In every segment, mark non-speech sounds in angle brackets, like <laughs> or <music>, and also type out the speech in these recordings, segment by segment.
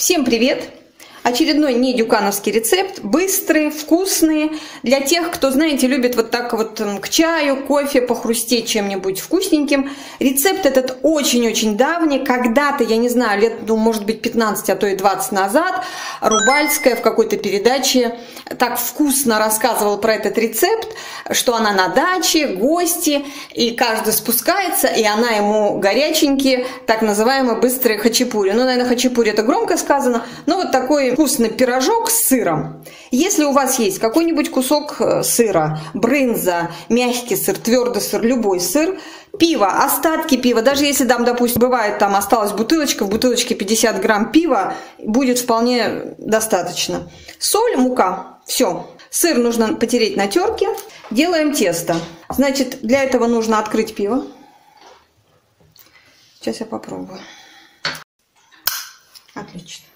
Всем привет! Очередной не дюкановский рецепт, быстрый, вкусный, для тех, кто, знаете, любит вот так вот к чаю, кофе, похрустеть чем-нибудь вкусненьким. Рецепт этот очень-очень давний, когда-то, я не знаю, лет, ну, может быть, 15, а то и 20 назад, Рубальская в какой-то передаче так вкусно рассказывала про этот рецепт, что она на даче, гости, и каждый спускается, и она ему горяченькие, так называемые быстрые хачапури. Ну, наверное, хачапури это громко сказано, но вот такой вкусный пирожок с сыром. Если у вас есть какой-нибудь кусок э, сыра, брынза, мягкий сыр, твердый сыр, любой сыр, пиво, остатки пива, даже если там, допустим, бывает там осталась бутылочка, в бутылочке 50 грамм пива, будет вполне достаточно. Соль, мука, все. Сыр нужно потереть на терке. Делаем тесто. Значит, для этого нужно открыть пиво. Сейчас я попробую. Отлично.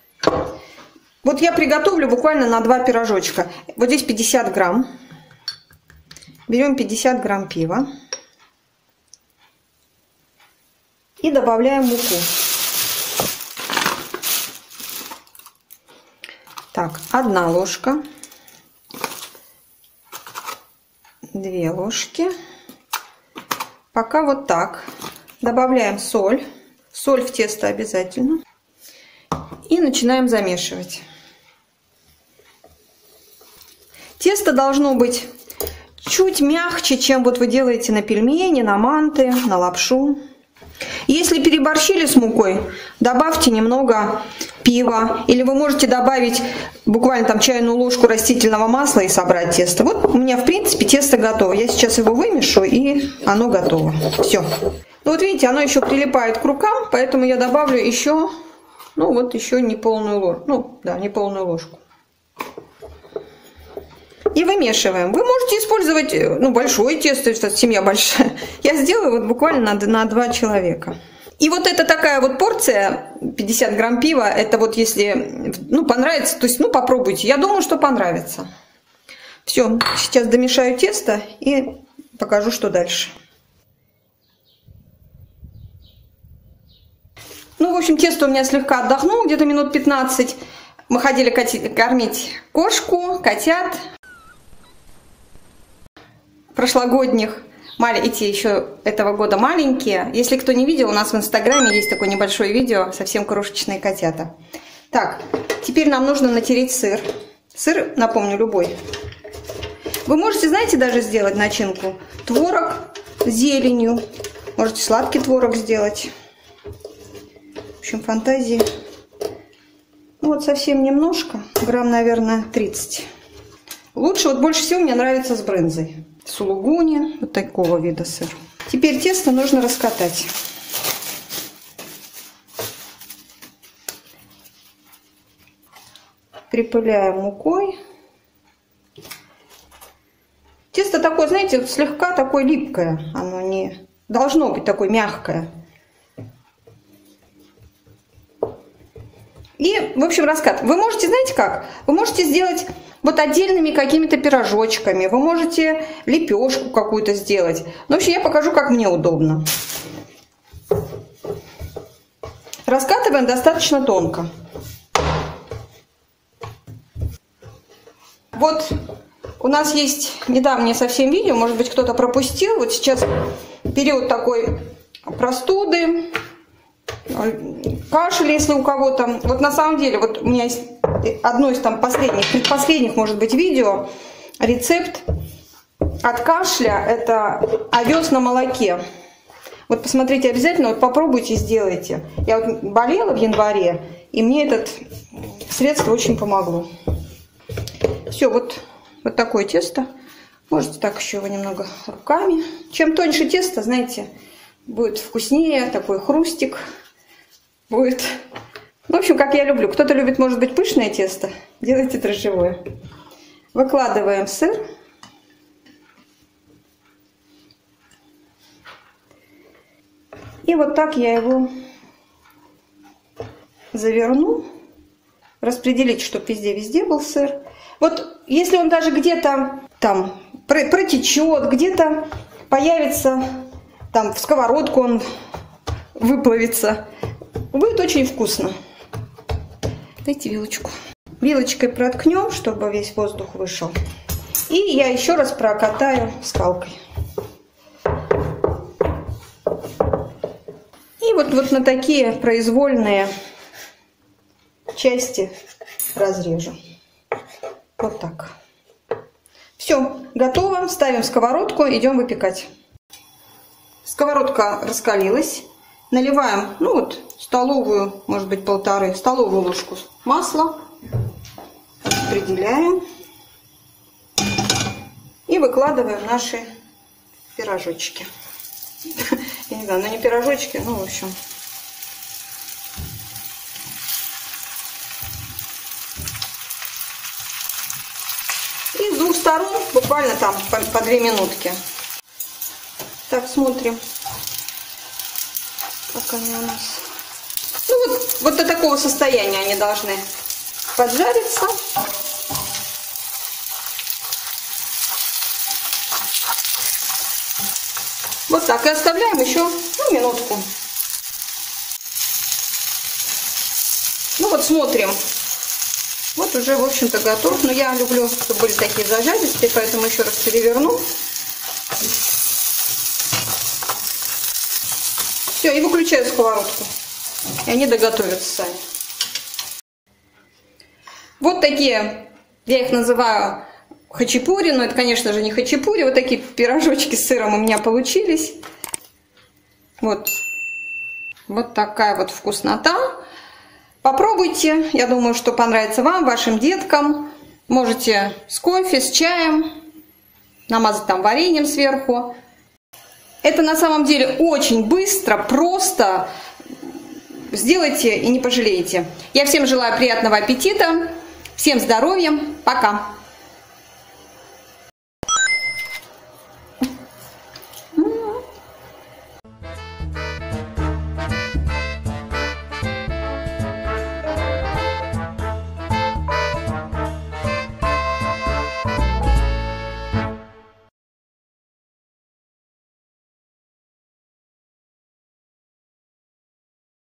Вот я приготовлю буквально на два пирожочка. Вот здесь 50 грамм. Берем 50 грамм пива. И добавляем муку. Так, одна ложка. Две ложки. Пока вот так. Добавляем соль. Соль в тесто обязательно. И начинаем замешивать. Тесто должно быть чуть мягче, чем вот вы делаете на пельмени, на манты, на лапшу. Если переборщили с мукой, добавьте немного пива. Или вы можете добавить буквально там чайную ложку растительного масла и собрать тесто. Вот у меня в принципе тесто готово. Я сейчас его вымешу и оно готово. Все. Ну вот видите, оно еще прилипает к рукам, поэтому я добавлю еще, ну вот еще не полную ложку. Ну да, не полную ложку и вымешиваем. Вы можете использовать э, ну, большое тесто, если семья большая. Я сделаю вот буквально на, 2 человека. И вот это такая вот порция, 50 грамм пива, это вот если, ну, понравится, то есть, ну, попробуйте. Я думаю, что понравится. Все, сейчас домешаю тесто и покажу, что дальше. Ну, в общем, тесто у меня слегка отдохнуло, где-то минут 15. Мы ходили кормить кошку, котят прошлогодних. Эти еще этого года маленькие. Если кто не видел, у нас в инстаграме есть такое небольшое видео, совсем крошечные котята. Так, теперь нам нужно натереть сыр. Сыр, напомню, любой. Вы можете, знаете, даже сделать начинку. Творог с зеленью. Можете сладкий творог сделать. В общем, фантазии. Ну, вот совсем немножко. Грамм, наверное, 30. Лучше, вот больше всего мне нравится с брынзой сулугуни, вот такого вида сыр. Теперь тесто нужно раскатать. Припыляем мукой. Тесто такое, знаете, слегка такое липкое. Оно не должно быть такое мягкое. И, в общем, раскат. Вы можете, знаете как? Вы можете сделать вот отдельными какими-то пирожочками. Вы можете лепешку какую-то сделать. Ну, вообще, я покажу, как мне удобно. Раскатываем достаточно тонко. Вот у нас есть недавнее совсем видео, может быть, кто-то пропустил. Вот сейчас период такой простуды, кашель, если у кого-то. Вот на самом деле, вот у меня есть одно из там последних, предпоследних, может быть, видео, рецепт от кашля, это овес на молоке. Вот посмотрите обязательно, вот попробуйте, сделайте. Я вот болела в январе, и мне это средство очень помогло. Все, вот, вот такое тесто. Можете так еще его немного руками. Чем тоньше тесто, знаете, будет вкуснее, такой хрустик будет в общем, как я люблю. Кто-то любит, может быть, пышное тесто. Делайте дрожжевое. Выкладываем сыр. И вот так я его заверну. Распределить, чтобы везде-везде был сыр. Вот если он даже где-то там протечет, где-то появится, там в сковородку он выплавится, будет очень вкусно. Дайте вилочку. Вилочкой проткнем, чтобы весь воздух вышел. И я еще раз прокатаю скалкой. И вот, вот на такие произвольные части разрежу. Вот так. Все, готово. Ставим сковородку, идем выпекать. Сковородка раскалилась. Наливаем, ну вот, столовую, может быть, полторы, столовую ложку масла. Распределяем. И выкладываем наши пирожочки. <laughs> Я не знаю, ну не пирожочки, ну, в общем, И с двух сторон, буквально там по, по две минутки. Так, смотрим, как они у нас. Вот до такого состояния они должны поджариться. Вот так. И оставляем еще ну, минутку. Ну вот смотрим. Вот уже, в общем-то, готов. Но я люблю, чтобы были такие зажаристые, поэтому еще раз переверну. Все, и выключаю сковородку. И они доготовятся сами. Вот такие, я их называю хачапури, но это, конечно же, не хачапури. Вот такие пирожочки с сыром у меня получились. Вот, вот такая вот вкуснота. Попробуйте, я думаю, что понравится вам, вашим деткам. Можете с кофе, с чаем, намазать там вареньем сверху. Это на самом деле очень быстро, просто. Сделайте и не пожалеете. Я всем желаю приятного аппетита, всем здоровья, пока!